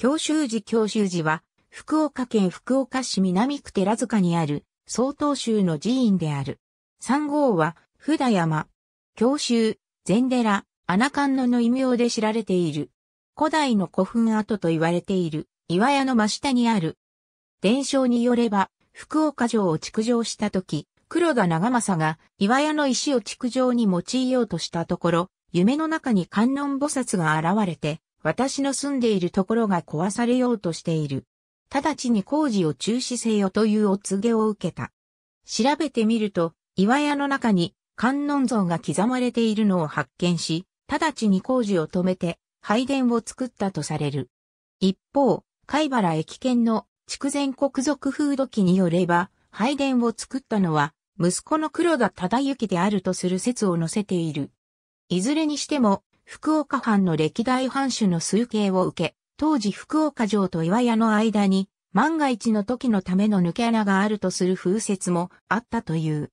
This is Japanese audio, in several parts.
教習寺教習寺は、福岡県福岡市南区寺塚にある、曹洞宗の寺院である。三号は、富田山、教習、禅寺、穴観音の異名で知られている。古代の古墳跡と言われている、岩屋の真下にある。伝承によれば、福岡城を築城した時、黒田長政が岩屋の石を築城に用いようとしたところ、夢の中に観音菩薩が現れて、私の住んでいるところが壊されようとしている。直ちに工事を中止せよというお告げを受けた。調べてみると、岩屋の中に観音像が刻まれているのを発見し、直ちに工事を止めて、拝殿を作ったとされる。一方、貝原駅県の筑前国族風土記によれば、拝殿を作ったのは、息子の黒田忠之であるとする説を載せている。いずれにしても、福岡藩の歴代藩主の数形を受け、当時福岡城と岩屋の間に、万が一の時のための抜け穴があるとする風説もあったという。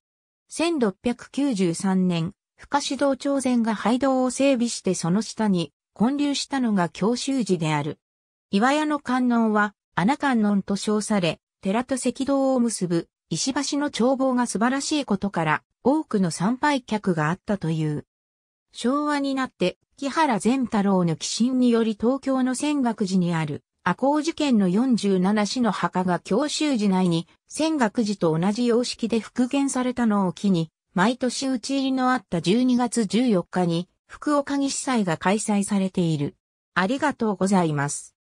1693年、深指導朝鮮が廃道を整備してその下に建立したのが教習寺である。岩屋の観音は穴観音と称され、寺と赤道を結ぶ石橋の眺望が素晴らしいことから多くの参拝客があったという。昭和になって木原善太郎の寄進により東京の仙岳寺にある赤穂事件の47市の墓が教習寺内に仙岳寺と同じ様式で復元されたのを機に、毎年打ち入りのあった12月14日に福岡義祭が開催されている。ありがとうございます。